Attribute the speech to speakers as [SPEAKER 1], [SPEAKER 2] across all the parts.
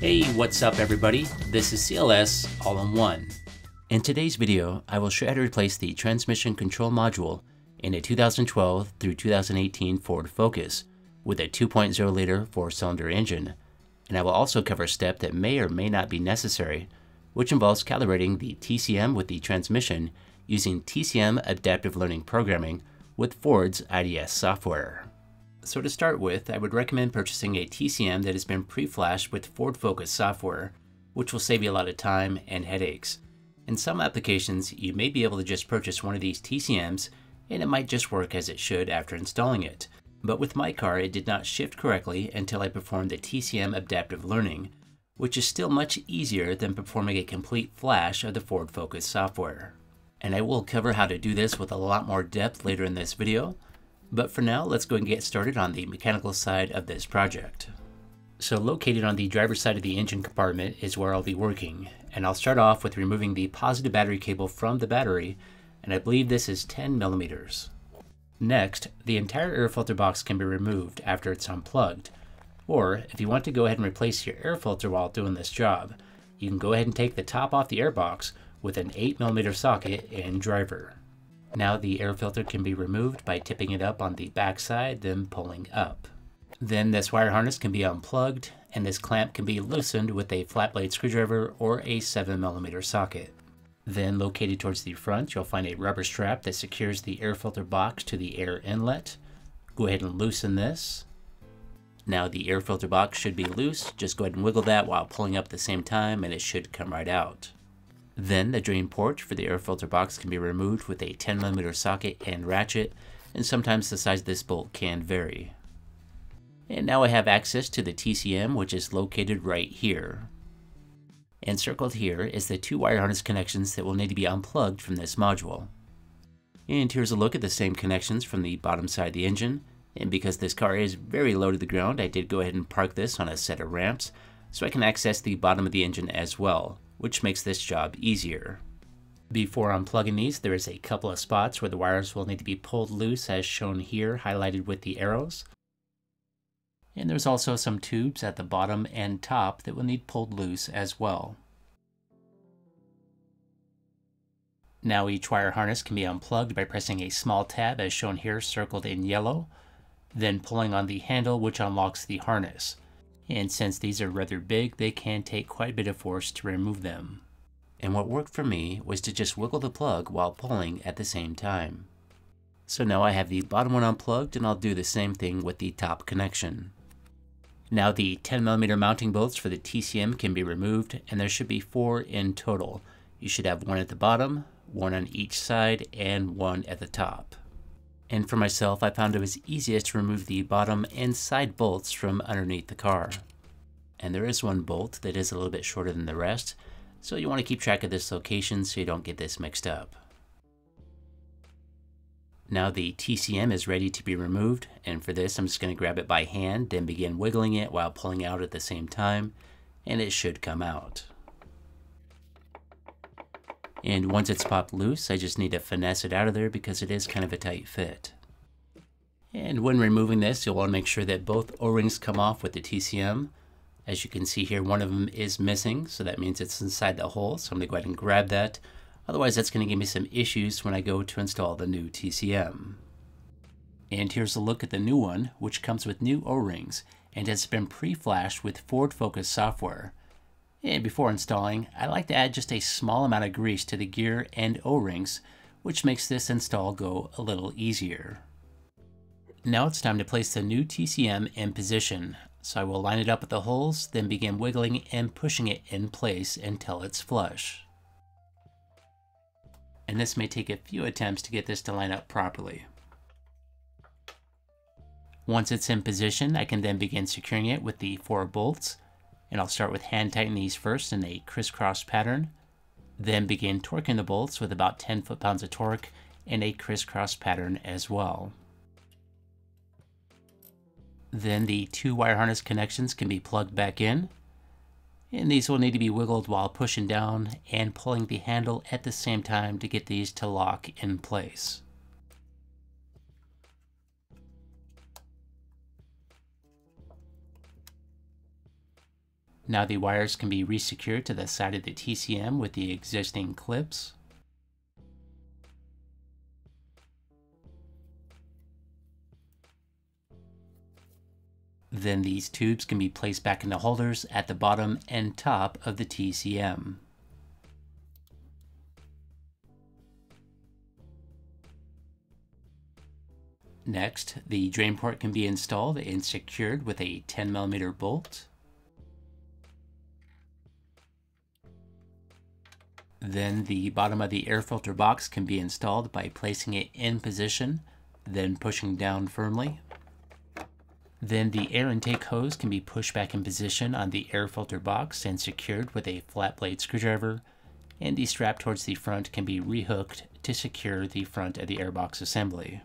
[SPEAKER 1] Hey, what's up everybody? This is CLS All-in-One. In today's video, I will show you how to replace the transmission control module in a 2012 through 2018 Ford Focus with a 2.0 liter four-cylinder engine. And I will also cover a step that may or may not be necessary, which involves calibrating the TCM with the transmission using TCM Adaptive Learning Programming with Ford's IDS software. So to start with, I would recommend purchasing a TCM that has been pre-flashed with Ford Focus software, which will save you a lot of time and headaches. In some applications, you may be able to just purchase one of these TCMs and it might just work as it should after installing it. But with my car, it did not shift correctly until I performed the TCM Adaptive Learning, which is still much easier than performing a complete flash of the Ford Focus software. And I will cover how to do this with a lot more depth later in this video, but for now, let's go and get started on the mechanical side of this project. So located on the driver's side of the engine compartment is where I'll be working, and I'll start off with removing the positive battery cable from the battery, and I believe this is 10 millimeters. Next, the entire air filter box can be removed after it's unplugged, or if you want to go ahead and replace your air filter while doing this job, you can go ahead and take the top off the air box with an 8mm socket and driver. Now the air filter can be removed by tipping it up on the backside, then pulling up. Then this wire harness can be unplugged, and this clamp can be loosened with a flat blade screwdriver or a 7mm socket. Then located towards the front, you'll find a rubber strap that secures the air filter box to the air inlet. Go ahead and loosen this. Now the air filter box should be loose, just go ahead and wiggle that while pulling up at the same time and it should come right out. Then the drain port for the air filter box can be removed with a 10mm socket and ratchet, and sometimes the size of this bolt can vary. And now I have access to the TCM, which is located right here. And circled here is the two wire harness connections that will need to be unplugged from this module. And here's a look at the same connections from the bottom side of the engine. And because this car is very low to the ground, I did go ahead and park this on a set of ramps, so I can access the bottom of the engine as well which makes this job easier. Before unplugging these, there is a couple of spots where the wires will need to be pulled loose as shown here, highlighted with the arrows. And there's also some tubes at the bottom and top that will need pulled loose as well. Now each wire harness can be unplugged by pressing a small tab as shown here circled in yellow, then pulling on the handle which unlocks the harness and since these are rather big, they can take quite a bit of force to remove them. And what worked for me was to just wiggle the plug while pulling at the same time. So now I have the bottom one unplugged and I'll do the same thing with the top connection. Now the 10mm mounting bolts for the TCM can be removed and there should be four in total. You should have one at the bottom, one on each side, and one at the top. And for myself, I found it was easiest to remove the bottom and side bolts from underneath the car. And there is one bolt that is a little bit shorter than the rest, so you want to keep track of this location so you don't get this mixed up. Now the TCM is ready to be removed, and for this I'm just going to grab it by hand, then begin wiggling it while pulling out at the same time, and it should come out. And once it's popped loose, I just need to finesse it out of there because it is kind of a tight fit. And when removing this, you'll want to make sure that both O-rings come off with the TCM. As you can see here, one of them is missing, so that means it's inside the hole. So I'm going to go ahead and grab that. Otherwise, that's going to give me some issues when I go to install the new TCM. And here's a look at the new one, which comes with new O-rings and has been pre-flashed with Ford Focus software. And before installing, I like to add just a small amount of grease to the gear and O-rings, which makes this install go a little easier. Now it's time to place the new TCM in position. So I will line it up with the holes, then begin wiggling and pushing it in place until it's flush. And this may take a few attempts to get this to line up properly. Once it's in position, I can then begin securing it with the four bolts and I'll start with hand tighten these first in a crisscross pattern, then begin torquing the bolts with about 10 foot-pounds of torque in a crisscross pattern as well. Then the two wire harness connections can be plugged back in, and these will need to be wiggled while pushing down and pulling the handle at the same time to get these to lock in place. Now the wires can be resecured to the side of the TCM with the existing clips. Then these tubes can be placed back in the holders at the bottom and top of the TCM. Next, the drain port can be installed and secured with a 10mm bolt. Then the bottom of the air filter box can be installed by placing it in position, then pushing down firmly. Then the air intake hose can be pushed back in position on the air filter box and secured with a flat blade screwdriver, and the strap towards the front can be rehooked to secure the front of the airbox assembly.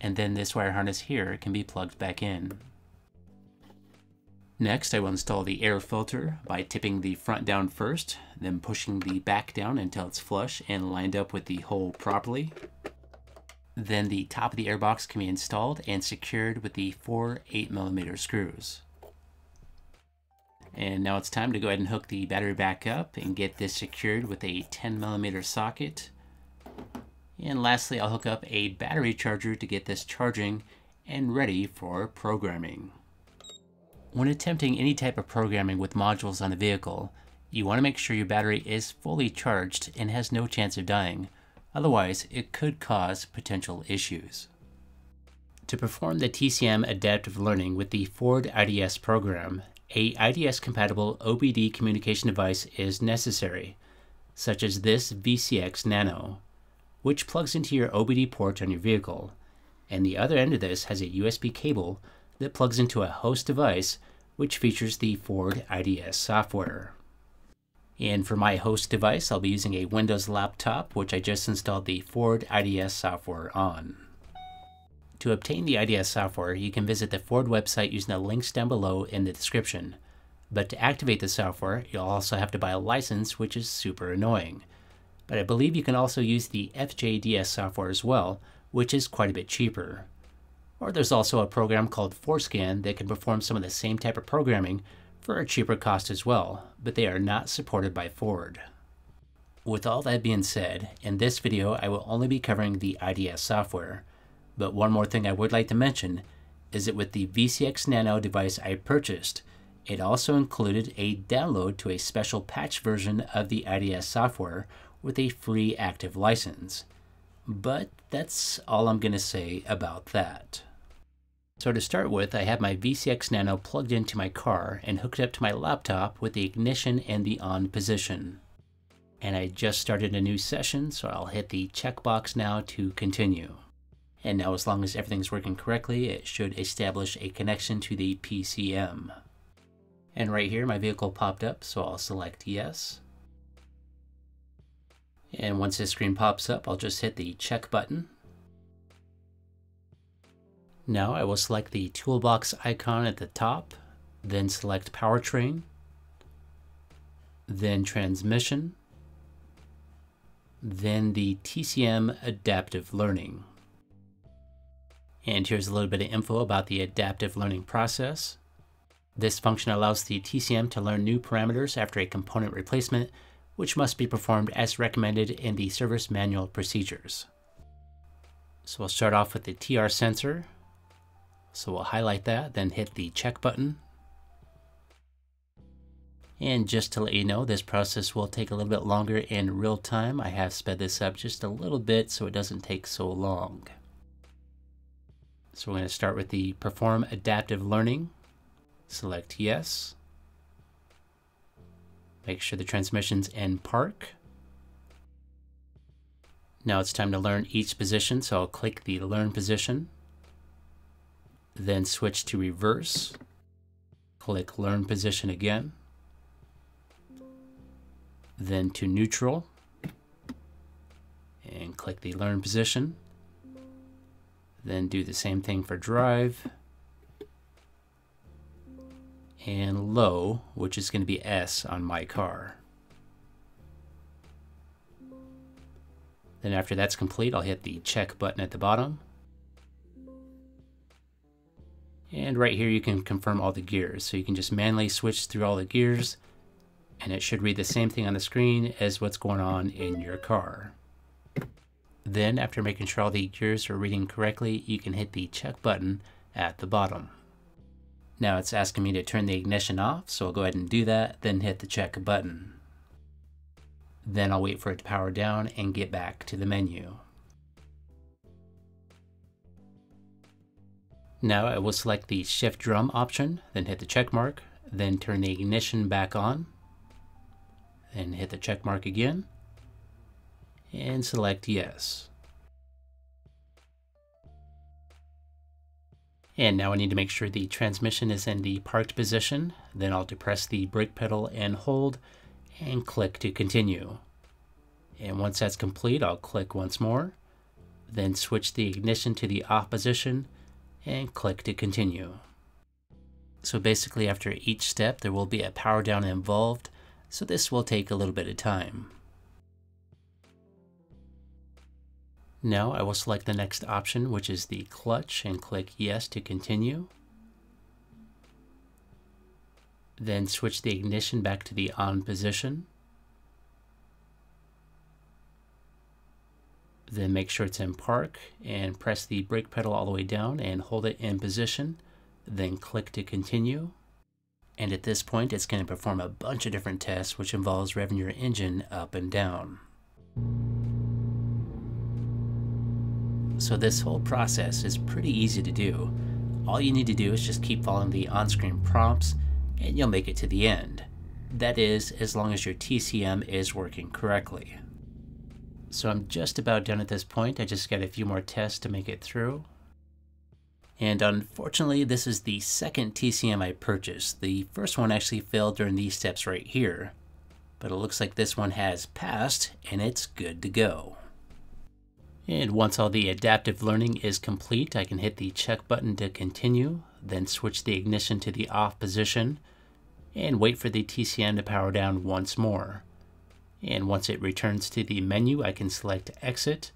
[SPEAKER 1] And then this wire harness here can be plugged back in. Next, I will install the air filter by tipping the front down first, then pushing the back down until it's flush and lined up with the hole properly. Then the top of the airbox can be installed and secured with the four 8mm screws. And now it's time to go ahead and hook the battery back up and get this secured with a 10mm socket. And lastly, I'll hook up a battery charger to get this charging and ready for programming. When attempting any type of programming with modules on a vehicle, you want to make sure your battery is fully charged and has no chance of dying. Otherwise, it could cause potential issues. To perform the TCM adaptive learning with the Ford IDS program, a IDS-compatible OBD communication device is necessary, such as this VCX Nano, which plugs into your OBD port on your vehicle, and the other end of this has a USB cable that plugs into a host device which features the Ford IDS software. And for my host device, I'll be using a Windows laptop, which I just installed the Ford IDS software on. To obtain the IDS software, you can visit the Ford website using the links down below in the description. But to activate the software, you'll also have to buy a license, which is super annoying. But I believe you can also use the FJDS software as well, which is quite a bit cheaper. Or there's also a program called Forscan that can perform some of the same type of programming for a cheaper cost as well, but they are not supported by Ford. With all that being said, in this video I will only be covering the IDS software, but one more thing I would like to mention is that with the VCX Nano device I purchased, it also included a download to a special patch version of the IDS software with a free active license. But that's all I'm going to say about that. So to start with, I have my VCX Nano plugged into my car and hooked up to my laptop with the ignition in the on position. And I just started a new session, so I'll hit the checkbox now to continue. And now as long as everything's working correctly, it should establish a connection to the PCM. And right here, my vehicle popped up, so I'll select yes. And once this screen pops up, I'll just hit the check button now I will select the toolbox icon at the top, then select powertrain, then transmission, then the TCM adaptive learning. And here's a little bit of info about the adaptive learning process. This function allows the TCM to learn new parameters after a component replacement, which must be performed as recommended in the service manual procedures. So we'll start off with the TR sensor, so we'll highlight that, then hit the check button. And just to let you know, this process will take a little bit longer in real time. I have sped this up just a little bit so it doesn't take so long. So we're going to start with the Perform Adaptive Learning. Select Yes. Make sure the transmission's in park. Now it's time to learn each position, so I'll click the Learn position then switch to reverse, click learn position again, then to neutral, and click the learn position, then do the same thing for drive, and low, which is going to be S on my car. Then after that's complete, I'll hit the check button at the bottom And right here you can confirm all the gears. So you can just manually switch through all the gears and it should read the same thing on the screen as what's going on in your car. Then after making sure all the gears are reading correctly, you can hit the check button at the bottom. Now it's asking me to turn the ignition off, so I'll go ahead and do that, then hit the check button. Then I'll wait for it to power down and get back to the menu. Now I will select the shift drum option, then hit the check mark, then turn the ignition back on, then hit the check mark again, and select yes. And now I need to make sure the transmission is in the parked position. Then I'll depress the brake pedal and hold and click to continue. And once that's complete, I'll click once more, then switch the ignition to the off position and click to continue. So basically after each step, there will be a power down involved, so this will take a little bit of time. Now I will select the next option, which is the clutch, and click yes to continue. Then switch the ignition back to the on position. Then make sure it's in park and press the brake pedal all the way down and hold it in position. Then click to continue. And at this point, it's going to perform a bunch of different tests, which involves revving your engine up and down. So this whole process is pretty easy to do. All you need to do is just keep following the on-screen prompts and you'll make it to the end. That is, as long as your TCM is working correctly. So I'm just about done at this point, I just got a few more tests to make it through. And unfortunately, this is the second TCM I purchased. The first one actually failed during these steps right here. But it looks like this one has passed, and it's good to go. And once all the adaptive learning is complete, I can hit the check button to continue, then switch the ignition to the off position, and wait for the TCM to power down once more. And once it returns to the menu, I can select exit,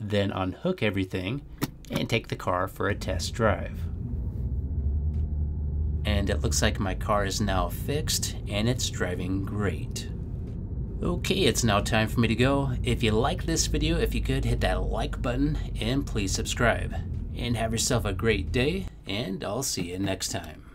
[SPEAKER 1] then unhook everything, and take the car for a test drive. And it looks like my car is now fixed, and it's driving great. Okay, it's now time for me to go. If you like this video, if you could hit that like button and please subscribe. And have yourself a great day, and I'll see you next time.